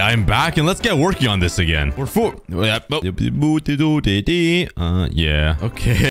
I'm back and let's get working on this again. We're four. Oh. Uh, yeah. Okay.